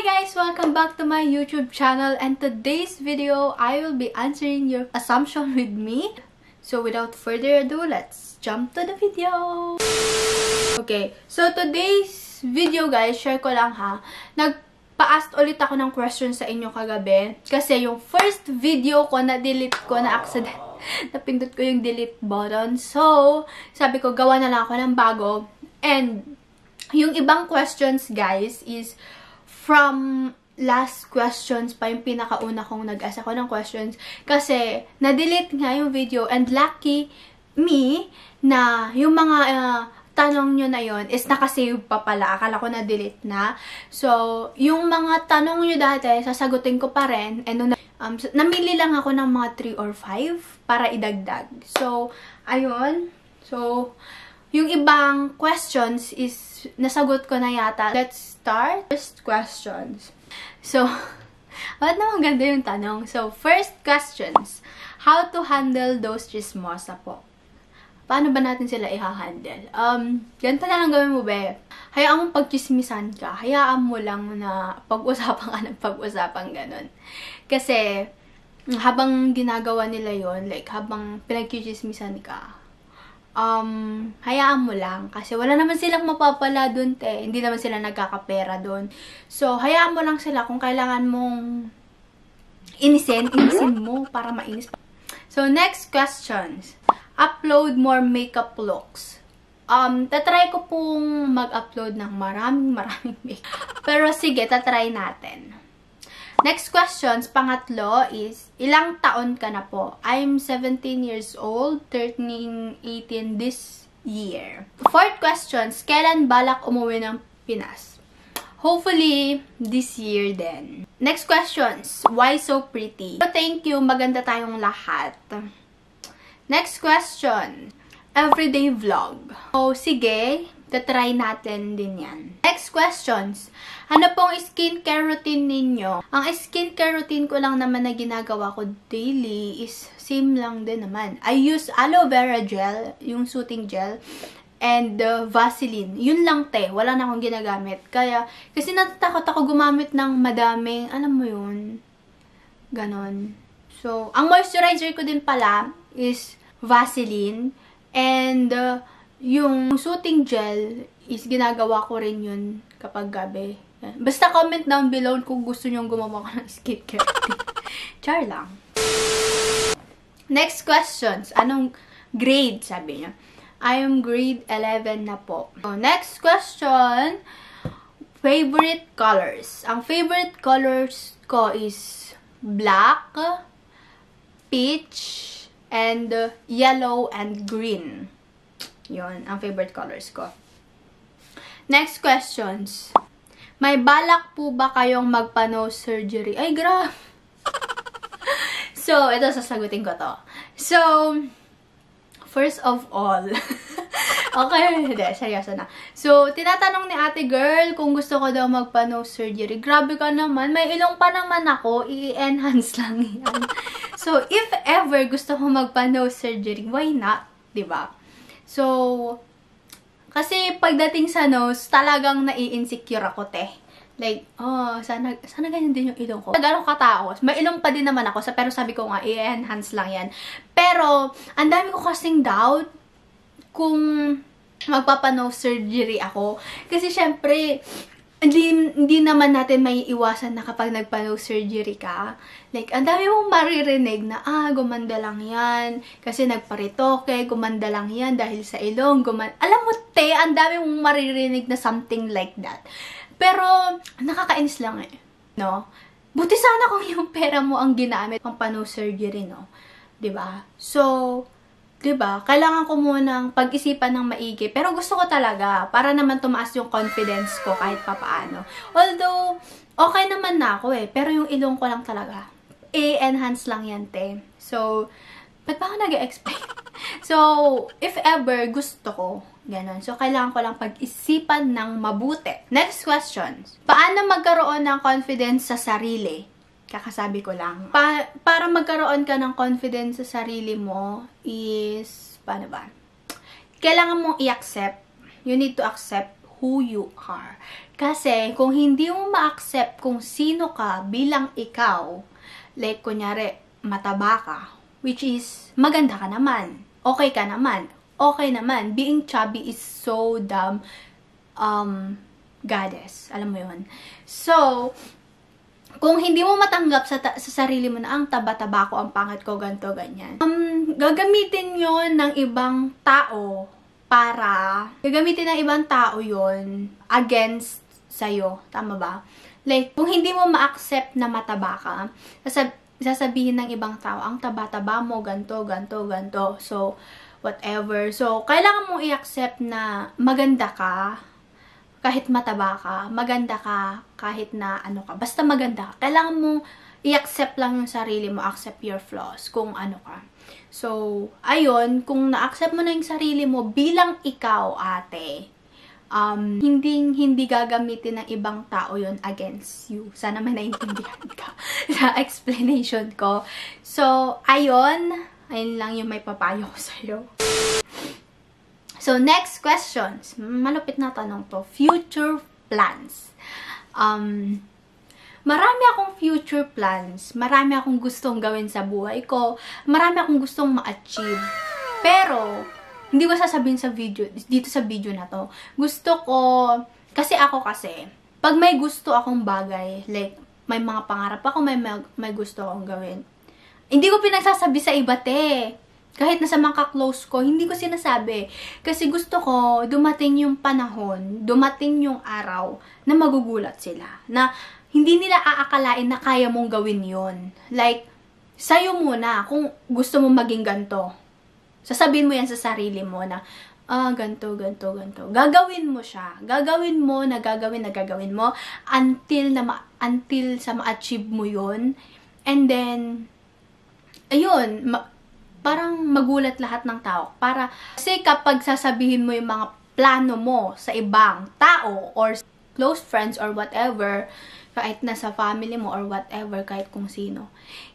Hi guys! Welcome back to my YouTube channel and today's video, I will be answering your assumption with me. So without further ado, let's jump to the video! Okay, so today's video guys, share ko lang ha. Nagpa-ask ulit ako ng question sa inyo kagabi. Kasi yung first video ko na-delete ko na accident, napindot ko yung delete button. So, sabi ko, gawa na lang ako ng bago. And, yung ibang questions guys is from last questions pa yung pinakauna kong nag-asa ko ng questions. Kasi, na-delete nga yung video and lucky me na yung mga uh, tanong nyo na yon is nakasave pa pala. Akala ko na-delete na. So, yung mga tanong nyo dati, sasagutin ko pa rin. And nung, um, namili lang ako ng mga 3 or 5 para idagdag. So, ayun. So, yung ibang questions is nasagot ko na yata. Let's start. First questions. So, what naman ganda yung tanong? So, first questions. How to handle those chismosa po? Paano ba natin sila i-handle? Um, ganito na lang gawin mo, be. Hayaan mo pagchismisan ka. Hayaan mo lang na pag-usapan ka ng pag-usapan ganun. Kasi, habang ginagawa nila yon like, habang pinagchichismisan ka, um, hayaan mo lang. Kasi wala naman silang mapapala dun, te. Hindi naman sila nagkakapera dun. So, hayaan mo lang sila kung kailangan mong inisin, inisin mo para mainis. So, next questions. Upload more makeup looks. Um, tatry ko pong mag-upload ng maraming maraming makeup. Pero sige, tatry natin. Next questions, pangatlo is, ilang taon ka na po? I'm 17 years old, turning 18 this year. Fourth questions, kailan balak umuwi ng Pinas? Hopefully, this year then. Next questions, why so pretty? So, thank you, maganda tayong lahat. Next question, everyday vlog. So, sige, tatry natin din yan. Next questions, ano pong skincare routine ninyo? Ang skincare routine ko lang naman na ginagawa ko daily is same lang din naman. I use aloe vera gel, yung soothing gel, and uh, Vaseline. Yun lang te, wala na akong ginagamit. Kaya, kasi natatakot ako gumamit ng madaming, alam mo yun, ganon. So, ang moisturizer ko din pala is Vaseline, and uh, yung soothing gel is ginagawa ko rin yun kapag gabi. Basta comment down below kung gusto nyong gumawa ko ng skincare. Char lang. Next questions. Anong grade, sabi niya? I am grade 11 na po. So, next question. Favorite colors. Ang favorite colors ko is black, peach, and yellow and green. Yon ang favorite colors ko. Next questions. May balak po ba kayong magpa-nose surgery? Ay, grabe! so, ito sasagutin ko to. So, first of all, okay, hindi, seryoso na. So, tinatanong ni ate girl kung gusto ko daw magpa-nose surgery. Grabe ka naman, may ilong pa naman ako, i-enhance lang yan. so, if ever gusto ko magpa-nose surgery, why not? ba diba? So, kasi pagdating sa nose, talagang nai-insecure ako, te. Like, oh, sana, sana ganyan din yung ilong ko. Gano'ng kataos. May ilong pa din naman ako, sa, pero sabi ko nga, i-enhance lang yan. Pero, ang dami ko kasing doubt kung magpapa-nose surgery ako. Kasi, syempre, hindi, hindi naman natin may iwasan na kapag nagpa-nose surgery ka. Like, ang dami mong maririnig na, ah, gumanda lang yan. Kasi nagparitoke, gumanda lang yan dahil sa ilong. Guman Alam mo, te, ang dami mong maririnig na something like that. Pero, nakakainis lang eh. No? Buti sana kung yung pera mo ang ginamit pang pa-nose surgery, no? ba diba? So, ba? Kailangan ko munang pag-isipan ng maigi. Pero gusto ko talaga para naman tumaas yung confidence ko kahit papaano. Although okay naman na ako eh, pero yung ilong ko lang talaga. I-enhance lang yan, te. So, ba't ba ako nag-explain? so, if ever gusto ko, ganun. So, kailangan ko lang pag-isipan ng mabuti. Next question. Paano magkaroon ng confidence sa sarili? Kakasabi ko lang. Pa para magkaroon ka ng confidence sa sarili mo is, paano ba? Kailangan mong i-accept. You need to accept who you are. Kasi kung hindi mo ma-accept kung sino ka bilang ikaw, like kunyari, mataba ka, which is maganda ka naman, okay ka naman, okay naman. Being chubby is so damn um, goddess. Alam mo yun? So, kung hindi mo matanggap sa, sa sarili mo na ang taba-taba ko, ang pangit ko, ganto ganyan. Um, gagamitin yon ng ibang tao para, gagamitin ng ibang tao yon against sa'yo. Tama ba? Like, kung hindi mo ma-accept na mataba ka, sasab sasabihin ng ibang tao, ang taba-taba mo, ganto, ganto, ganto. So, whatever. So, kailangan mong i-accept na maganda ka, kahit mataba ka, maganda ka, kahit na ano ka, basta maganda ka. Kailangan mong i-accept lang yung sarili mo, accept your flaws, kung ano ka. So, ayun, kung na-accept mo na yung sarili mo bilang ikaw, ate, um, hindi, hindi gagamitin ng ibang tao yon against you. Sana may naintindihan ka sa explanation ko. So, ayun, ayun lang yung may papayo ko sa'yo. So, next questions. Malupit na tanong to. Future plans. Um, marami akong future plans. Marami akong gustong gawin sa buhay ko. Marami akong gustong ma-achieve. Pero, hindi ko sasabihin sa video, dito sa video na to. Gusto ko, kasi ako kasi, pag may gusto akong bagay, like, may mga pangarap ako, may, may gusto akong gawin. Hindi ko pinagsasabi sa iba, te. Kahit na sa mga close ko, hindi ko sinasabi. Kasi gusto ko, dumating yung panahon, dumating yung araw, na magugulat sila. Na hindi nila aakalain na kaya mong gawin yon Like, sa'yo muna, kung gusto mo maging ganto Sasabihin mo yan sa sarili mo na, ah, ganto, ganto, ganto. Gagawin mo siya. Gagawin mo, na gagawin, gagawin mo until na ma- until sa ma-achieve mo yon And then, ayun, ma- parang magulat lahat ng tao. Para, kasi kapag sasabihin mo yung mga plano mo sa ibang tao or close friends or whatever, kahit na sa family mo or whatever, kahit kung sino.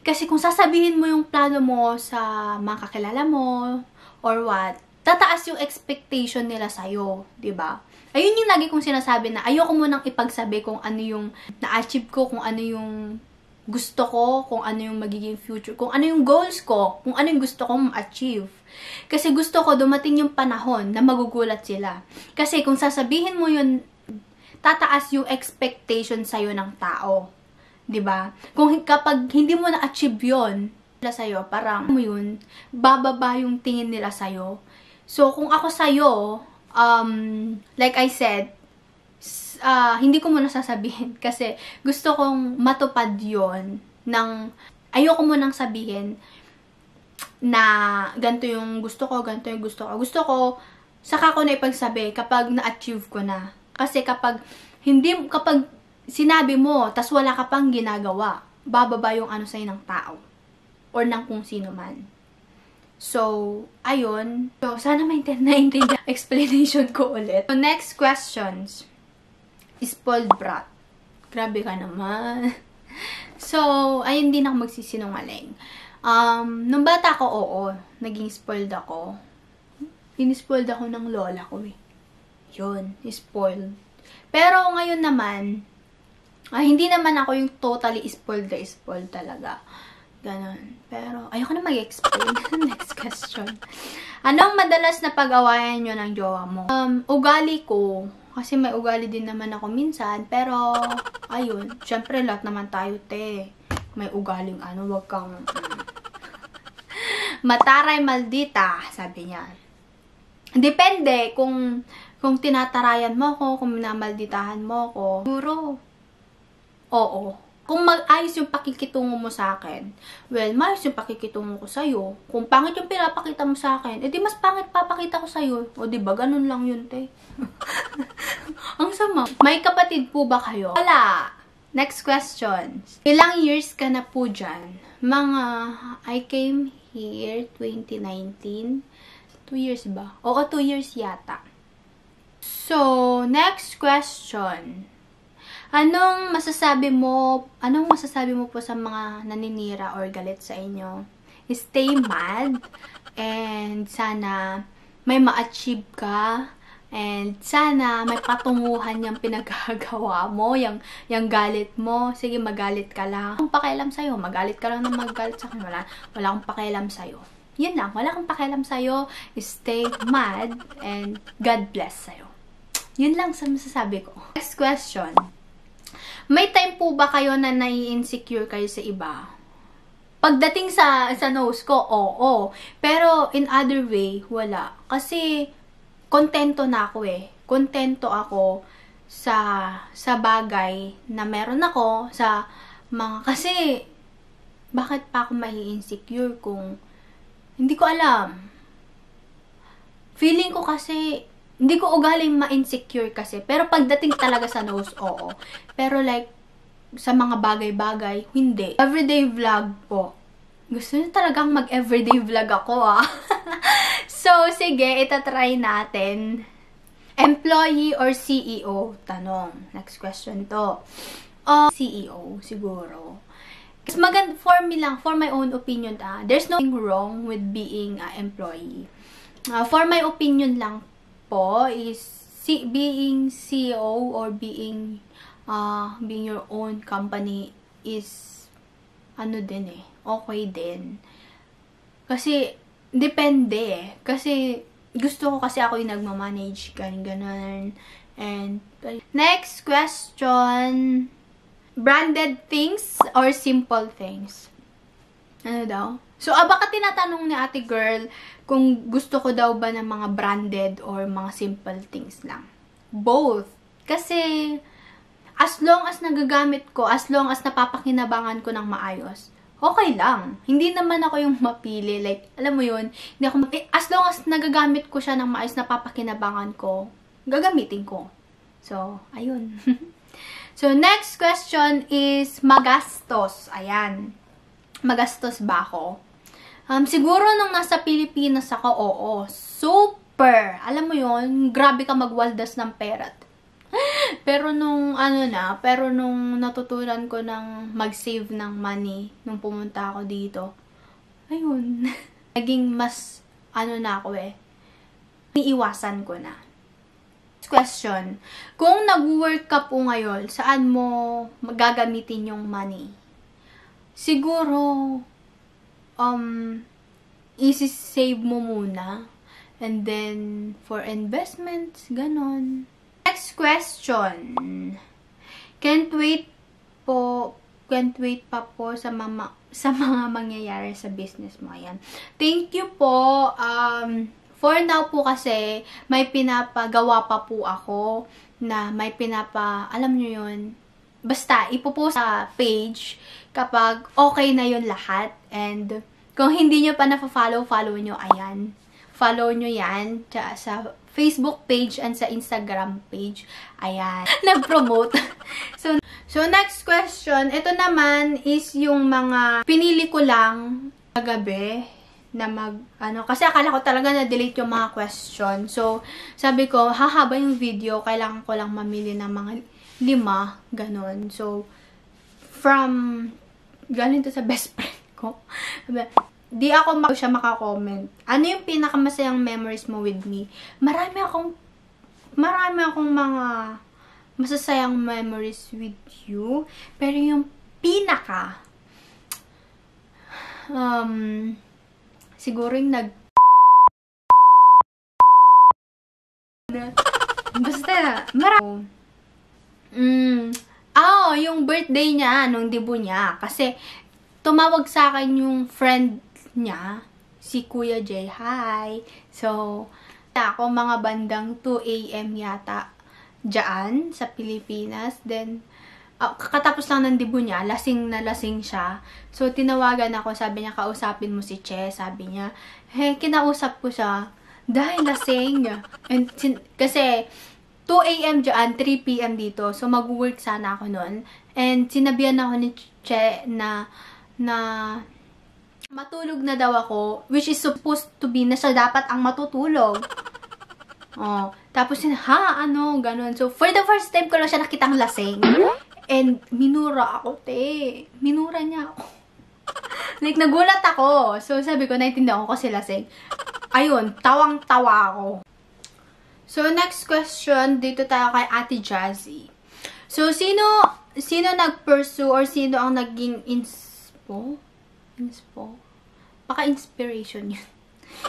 Kasi kung sasabihin mo yung plano mo sa mga kakilala mo or what, tataas yung expectation nila sa'yo, ba diba? Ayun yung lagi kong sinasabi na ayoko mo nang ipagsabi kung ano yung na-achieve ko, kung ano yung gusto ko, kung ano yung magiging future, kung ano yung goals ko, kung ano yung gusto kong ma-achieve. Kasi gusto ko dumating yung panahon na magugulat sila. Kasi kung sasabihin mo yun tataas yung expectation sa'yo ng tao. ba? Kung kapag hindi mo na-achieve 'yon, nila sa'yo, parang mo yun, bababa yung tingin nila sa'yo. So, kung ako sa'yo, um, like I said, uh, hindi ko muna sasabihin kasi gusto kong matupad yon ng ayoko mo nang sabihin na ganito yung gusto ko, ganito yung gusto ko. Gusto ko, saka ko na ipagsabi kapag na-achieve ko na. Kasi kapag hindi kapag sinabi mo tas wala ka pang ginagawa, bababa yung ano sa'yo ng tao or ng kung sino man. So, ayun. So, sana maintindihan explanation ko ulit. So, next questions. Spoiled brat. Grabe ka naman. So, ayun din ako magsisinungaling. Um, nung bata ko, oo, naging spoiled ako. Inispoiled ako ng lola ko eh. Yun, spoiled. Pero ngayon naman, ah, hindi naman ako yung totally spoiled na spoiled talaga. Ganon. Pero, ayoko na mag-explain. Next question. Anong madalas na pag-awayan nyo ng jowa mo? Um, ugali ko. Kasi may ugali din naman ako minsan. Pero, ayun. Siyempre, lahat naman tayo, te. May ugaling ano, wag kang... Mataray maldita, sabi niya. Depende kung kung tinatarayan mo ko, kung minamalditahan mo ko, siguro, oo. Kung mag-ayos yung pakikitungo mo sa akin, well, maayos yung pakikitungo ko sa'yo. Kung pangit yung pinapakita mo sa akin, edi mas pangit papakita ko sa'yo. O diba, ganun lang yun, te. Ang sama. May kapatid po ba kayo? Wala. Next question. Ilang years ka na po dyan? Mga, I came here 2019. Two years ba? Oo, two years yata. So, next question. Anong masasabi mo, anong masasabi mo po sa mga naninira or galit sa inyo? Stay mad and sana may ma-achieve ka And sana may patunguhan yung pinagkagawa mo, yung, yung galit mo. Sige, magalit ka lang. Kung pakialam sa'yo, magalit ka lang na magalit sa akin. Wala, wala akong pakialam sa'yo. Yun lang, wala akong pakialam sa'yo. Stay mad and God bless sa'yo. Yun lang sa masasabi ko. Next question. May time po ba kayo na nai-insecure kayo sa iba? Pagdating sa sa nose ko, oo. Pero in other way, wala. Kasi kontento na ako eh. Kontento ako sa sa bagay na meron ako sa mga kasi bakit pa ako mai-insecure kung hindi ko alam. Feeling ko kasi hindi ko ugaling ma-insecure kasi. Pero pagdating talaga sa nose, oo. Pero like, sa mga bagay-bagay, hindi. Everyday vlog po. Gusto niyo talagang mag-everyday vlog ako, ah. so, sige, itatry natin. Employee or CEO? Tanong. Next question to. Uh, CEO, siguro. Kasi magand for me lang, for my own opinion, ah, there's nothing wrong with being an employee. Uh, for my opinion lang po is see, being CEO or being uh, being your own company is ano din eh, okay din. Kasi, depende eh. Kasi, gusto ko kasi ako yung nagmamanage, ganun, ganun. And, next question, branded things or simple things? Ano daw? So, ah, baka tinatanong ni ate girl kung gusto ko daw ba ng mga branded or mga simple things lang. Both. Kasi, as long as nagagamit ko, as long as napapakinabangan ko ng maayos, okay lang. Hindi naman ako yung mapili. Like, alam mo yun, hindi ako, eh, as long as nagagamit ko siya ng maayos, napapakinabangan ko, gagamitin ko. So, ayun. so, next question is magastos. Ayan. Magastos ba ako? Um, siguro nung nasa Pilipinas ako, oo. Super! Alam mo yon grabe ka magwaldas ng pera. pero nung ano na, pero nung natutunan ko ng mag-save ng money nung pumunta ako dito, ayun, naging mas ano na ako eh, niiwasan ko na. Question, kung nag-work ka po ngayon, saan mo magagamitin yung money? Siguro, um, isi-save mo muna. And then, for investments, ganon. Next question. Can't wait po, can't wait pa po sa mama, sa mga mangyayari sa business mo. Ayan. Thank you po. Um, for now po kasi, may pinapagawa pa po ako na may pinapa, alam nyo yun, basta, ipopost sa page kapag okay na yun lahat. And, kung hindi nyo pa na-follow, follow nyo, ayan. Follow nyo yan sa Facebook page and sa Instagram page. Ayan. Nag-promote. so, so, next question. Ito naman is yung mga pinili ko lang kagabi na mag, ano, kasi akala ko talaga na-delete yung mga question. So, sabi ko, hahaba yung video, kailangan ko lang mamili ng mga lima, ganun. So, from, galing to sa best friend ko di ako mag siya makakomment. Ano yung pinakamasayang memories mo with me? Marami akong, marami akong mga masasayang memories with you. Pero yung pinaka, um, siguro yung nag, basta, marami, mm, oh, yung birthday niya, nung dibo niya. Kasi, tumawag sa akin yung friend niya, si Kuya Jay. Hi! So, ako mga bandang 2 a.m. yata dyan sa Pilipinas. Then, uh, kakatapos lang ng dibo niya, lasing na lasing siya. So, tinawagan ako, sabi niya, kausapin mo si Che. Sabi niya, hey, kinausap ko siya, dahil lasing. And, kasi, 2 a.m. dyan, 3 p.m. dito. So, mag-work sana ako noon. And, sinabihan ako ni Che na, na, matulog na daw ako, which is supposed to be na siya dapat ang matutulog. Oh, tapos yun, ha, ano, ganun. So, for the first time ko lang siya nakitang lasing. And, minura ako, te. Minura niya ako. like, nagulat ako. So, sabi ko, naintindihan ko kasi lasing. Ayun, tawang-tawa ako. So, next question, dito tayo kay Ate Jazzy. So, sino, sino nag-pursue or sino ang naging inspo? Inspo? Baka inspiration yun.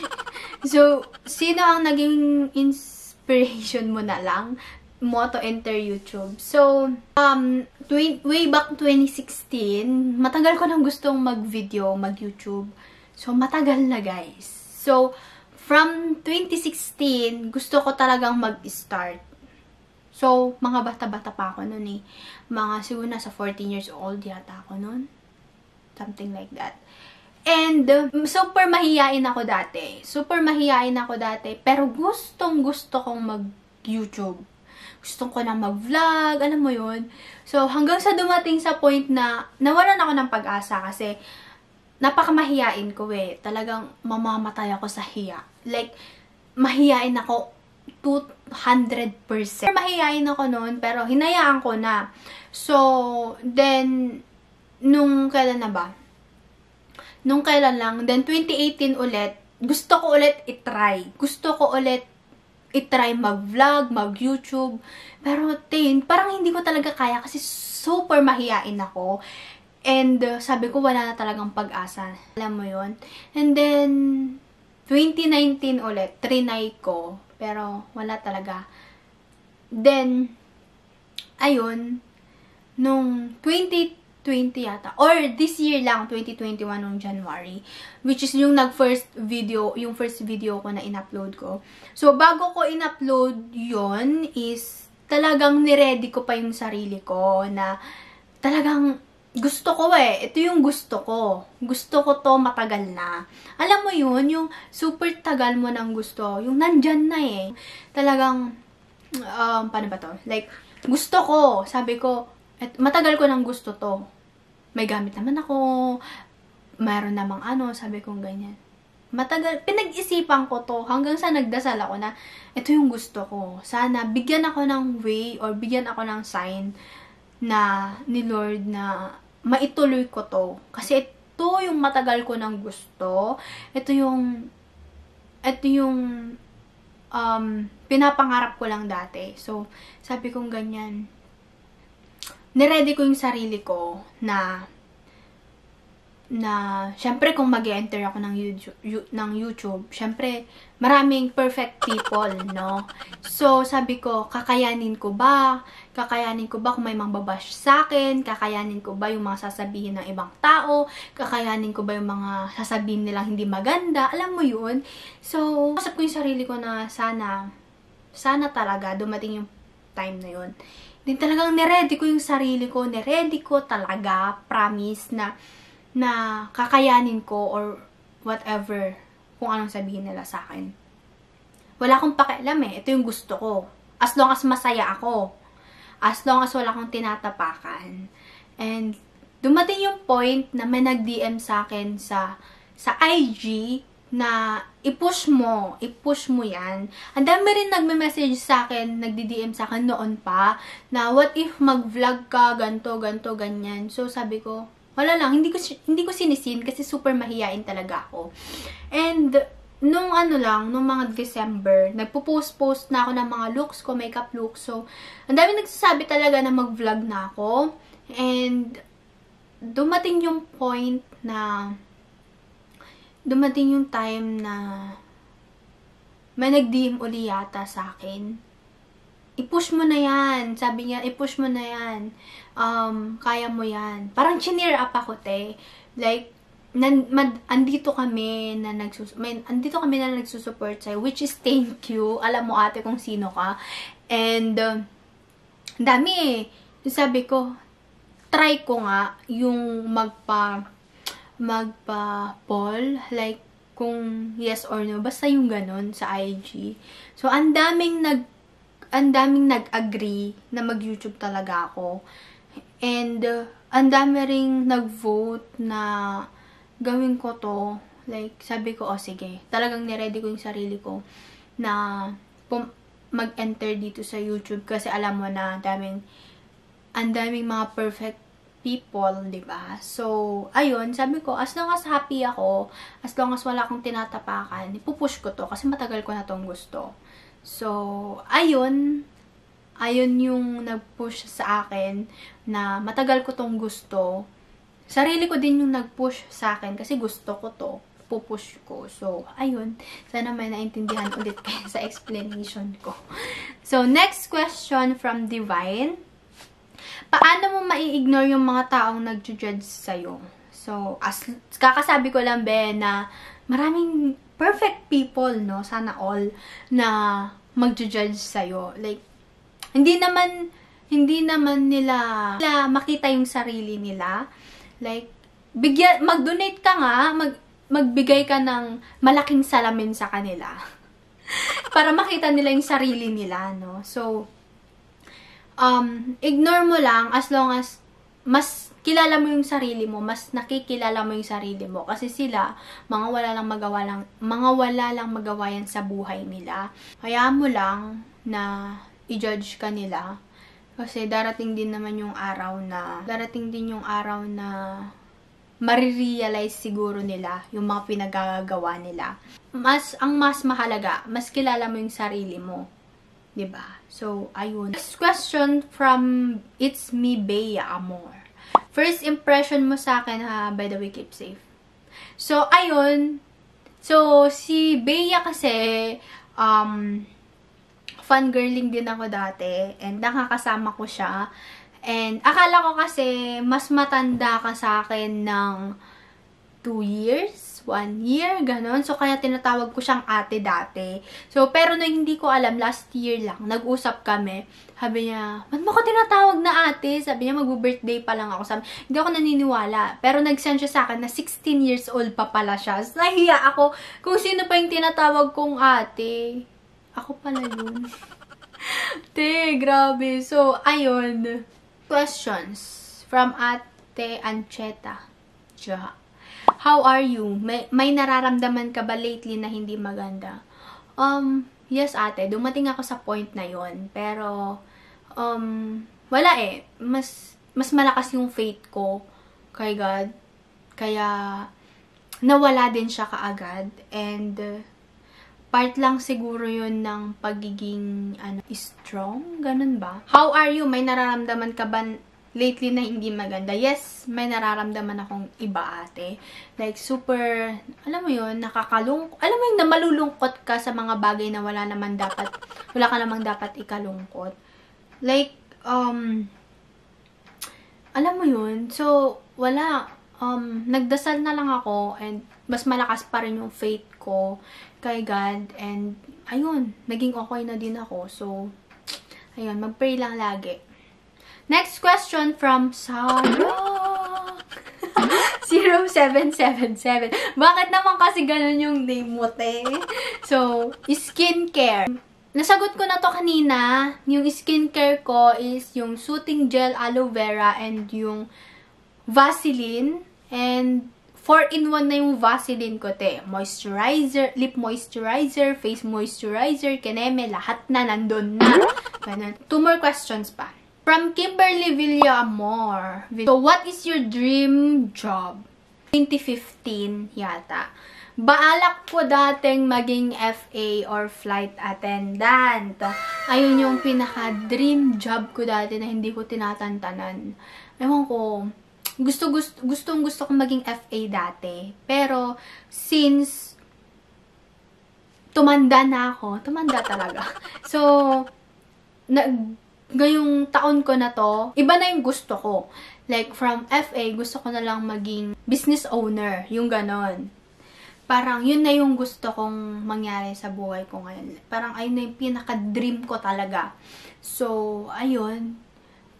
so, sino ang naging inspiration mo na lang mo to enter YouTube? So, um, way back 2016, matagal ko nang gustong mag-video, mag-YouTube. So, matagal na guys. So, from 2016, gusto ko talagang mag-start. So, mga bata-bata pa ako noon eh. Mga siguro nasa 14 years old yata ako noon. Something like that. And, super mahiyain ako dati. Super mahiyain ako dati. Pero gustong gusto kong mag-YouTube. Gusto ko na mag-vlog, alam mo yun. So, hanggang sa dumating sa point na nawalan ako ng pag-asa kasi napakamahiyain ko eh. Talagang mamamatay ako sa hiya. Like, mahiyain ako 200%. Mahiyain ako noon, pero hinayaan ko na. So, then, nung kailan na ba? nung kailan lang, then 2018 ulit, gusto ko ulit itry. Gusto ko ulit itry mag-vlog, mag-YouTube. Pero, tin, parang hindi ko talaga kaya kasi super mahiyain ako. And, uh, sabi ko, wala na talagang pag-asa. Alam mo yon And then, 2019 ulit, trinay ko. Pero, wala talaga. Then, ayun, nung 20 20 yata. Or this year lang, 2021 nung January. Which is yung nag-first video, yung first video ko na in-upload ko. So, bago ko in-upload yon is talagang niready ko pa yung sarili ko na talagang gusto ko eh. Ito yung gusto ko. Gusto ko to matagal na. Alam mo yun, yung super tagal mo ng gusto. Yung nandyan na eh. Talagang, um, paano ba to? Like, gusto ko. Sabi ko, at matagal ko nang gusto to may gamit naman ako, mayroon namang ano, sabi kong ganyan. Matagal, pinag-isipan ko to hanggang sa nagdasal ako na ito yung gusto ko. Sana bigyan ako ng way or bigyan ako ng sign na ni Lord na maituloy ko to. Kasi ito yung matagal ko ng gusto. Ito yung ito yung um, pinapangarap ko lang dati. So, sabi kong ganyan, niready ko yung sarili ko na na, syempre kung mag enter ako ng YouTube, ng YouTube, syempre, maraming perfect people, no? So, sabi ko, kakayanin ko ba? Kakayanin ko ba kung may mangbabash sa akin? Kakayanin ko ba yung mga sasabihin ng ibang tao? Kakayanin ko ba yung mga sasabihin nilang hindi maganda? Alam mo yun? So, kasap ko yung sarili ko na sana, sana talaga dumating yung time na yun din talagang niready ko yung sarili ko, niready ko talaga, promise, na, na kakayanin ko or whatever kung anong sabihin nila sa akin. Wala akong pakialam eh. Ito yung gusto ko. As long as masaya ako. As long as wala akong tinatapakan. And dumating yung point na may nag-DM sa akin sa sa IG na i-push mo, i-push mo yan. Ang dami rin nagme-message sa akin, nagdi-DM sa akin noon pa, na what if mag-vlog ka, ganto, ganto, ganyan. So, sabi ko, wala lang, hindi ko, hindi ko sinisin kasi super mahiyain talaga ako. And, nung ano lang, nung mga December, nagpo-post-post na ako ng mga looks ko, makeup looks. So, ang dami nagsasabi talaga na mag-vlog na ako. And, dumating yung point na dumating yung time na may nag-DM uli yata sa akin. I-push mo na yan. Sabi niya, i-push mo na yan. Um, kaya mo yan. Parang chineer up ako, te. Like, nan, mad, andito kami na nagsus may, andito kami na nagsusupport sa'yo, which is thank you. Alam mo ate kung sino ka. And, uh, dami eh. Sabi ko, try ko nga yung magpa magpa-poll, like, kung yes or no, basta yung ganun sa IG. So, ang daming nag, ang daming nag-agree na mag-YouTube talaga ako. And, uh, ang dami ring nag-vote na gawin ko to. Like, sabi ko, oh, sige. Talagang niready ko yung sarili ko na mag-enter dito sa YouTube kasi alam mo na daming ang daming mga perfect people, di ba? So, ayun, sabi ko, as long as happy ako, as long as wala akong tinatapakan, ipupush ko to kasi matagal ko na tong gusto. So, ayun, ayun yung nag-push sa akin na matagal ko tong gusto. Sarili ko din yung nag-push sa akin kasi gusto ko to pupush ko. So, ayun. Sana may naintindihan ulit kayo sa explanation ko. So, next question from Divine. Paano mo mai-ignore yung mga taong nag-judge sa'yo? So, as, kakasabi ko lang, be, na maraming perfect people, no? Sana all, na mag-judge sa'yo. Like, hindi naman, hindi naman nila, nila makita yung sarili nila. Like, bigyan, mag-donate ka nga, mag, magbigay ka ng malaking salamin sa kanila. para makita nila yung sarili nila, no? So, um, ignore mo lang as long as mas kilala mo yung sarili mo, mas nakikilala mo yung sarili mo. Kasi sila, mga wala lang magawa lang, mga wala lang magawa yan sa buhay nila. Kaya mo lang na i-judge ka nila. Kasi darating din naman yung araw na, darating din yung araw na marirealize siguro nila yung mga pinagagawa nila. Mas, ang mas mahalaga, mas kilala mo yung sarili mo. ba diba? So, ayun. Next question from It's Me, Bea Amor. First impression mo sa akin ha, by the way, keep safe. So, ayun. So, si Bea kasi, um, fangirling din ako dati. And nakakasama ko siya And akala ko kasi mas matanda ka sa akin ng 2 years, 1 year, ganun. So, kaya tinatawag ko siyang ate dati. So, pero nung hindi ko alam, last year lang, nag-usap kami. Sabi niya, ba't mo ko tinatawag na ate? Sabi niya, mag-birthday pa lang ako. Sabi, hindi ako naniniwala. Pero nag-send siya sa akin na 16 years old pa pala siya. So, nahiya ako kung sino pa yung tinatawag kong ate. Ako pala yun. Te, grabe. So, ayun. Questions from Ate Ancheta. Ja. How are you? May, may nararamdaman ka ba lately na hindi maganda? Um, yes ate, dumating ako sa point na yon Pero, um, wala eh. Mas, mas malakas yung faith ko kay God. Kaya, nawala din siya kaagad. And, uh, part lang siguro yun ng pagiging ano, strong, ganun ba? How are you? May nararamdaman ka ba lately na hindi maganda? Yes, may nararamdaman akong iba ate. Like, super, alam mo yun, nakakalung, alam mo yung na malulungkot ka sa mga bagay na wala naman dapat, wala ka namang dapat ikalungkot. Like, um, alam mo yun, so, wala, um, nagdasal na lang ako and mas malakas pa rin yung faith ko kay God. And, ayun, naging okay na din ako. So, ayun, mag-pray lang lagi. Next question from Sarah. 0777. Bakit naman kasi ganun yung name mo, te? So, skincare. Nasagot ko na to kanina. Yung skincare ko is yung soothing gel aloe vera and yung Vaseline. And 4-in-1 na yung Vaseline ko, te. Moisturizer, lip moisturizer, face moisturizer, keneme, lahat na nandun na. Ganun. Two more questions pa. From Kimberly Villamor. So, what is your dream job? 2015 yata. Baalak ko dating maging FA or flight attendant. Ayun yung pinaka-dream job ko dati na hindi ko tinatantanan. Ewan ko, gusto, gusto, gustong gusto kong maging FA dati. Pero, since tumanda na ako, tumanda talaga. So, na, ngayong taon ko na to, iba na yung gusto ko. Like, from FA, gusto ko na lang maging business owner. Yung ganon. Parang, yun na yung gusto kong mangyari sa buhay ko ngayon. Parang, ayun na yung pinaka-dream ko talaga. So, ayun.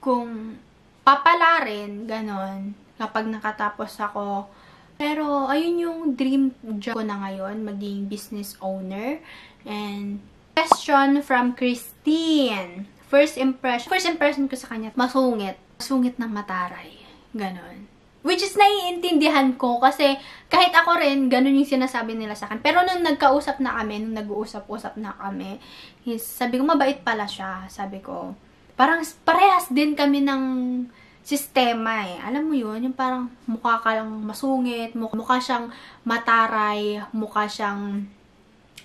Kung papala rin, ganon, kapag nakatapos ako. Pero, ayun yung dream job ko na ngayon, maging business owner. And, question from Christine. First impression, first impression ko sa kanya, masungit. Masungit ng mataray. Ganon. Which is naiintindihan ko kasi kahit ako rin, ganun yung sinasabi nila sa akin. Pero nung nagkausap na kami, nung nag-uusap-usap na kami, sabi ko, mabait pala siya. Sabi ko, parang parehas din kami ng sistema eh. Alam mo yun, yung parang mukha ka lang masungit, mukha, siyang mataray, mukha siyang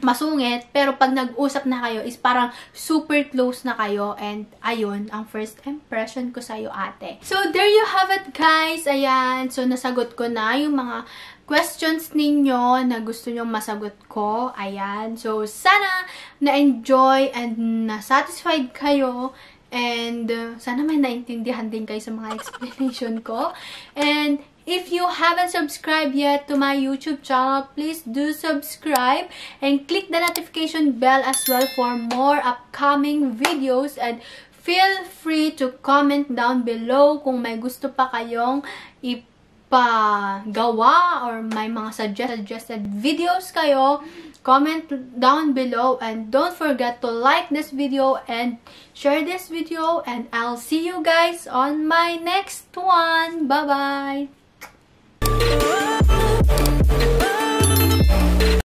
masungit, pero pag nag-usap na kayo is parang super close na kayo and ayun, ang first impression ko sa'yo ate. So, there you have it guys. Ayan, so nasagot ko na yung mga questions ninyo na gusto nyong masagot ko. Ayan, so sana na-enjoy and na-satisfied kayo And uh, sana may naintindihan din kayo sa mga explanation ko. And if you haven't subscribed yet to my YouTube channel, please do subscribe and click the notification bell as well for more upcoming videos and feel free to comment down below kung may gusto pa kayong ip pagawa or may mga suggested videos kayo, comment down below and don't forget to like this video and share this video and I'll see you guys on my next one. Bye-bye!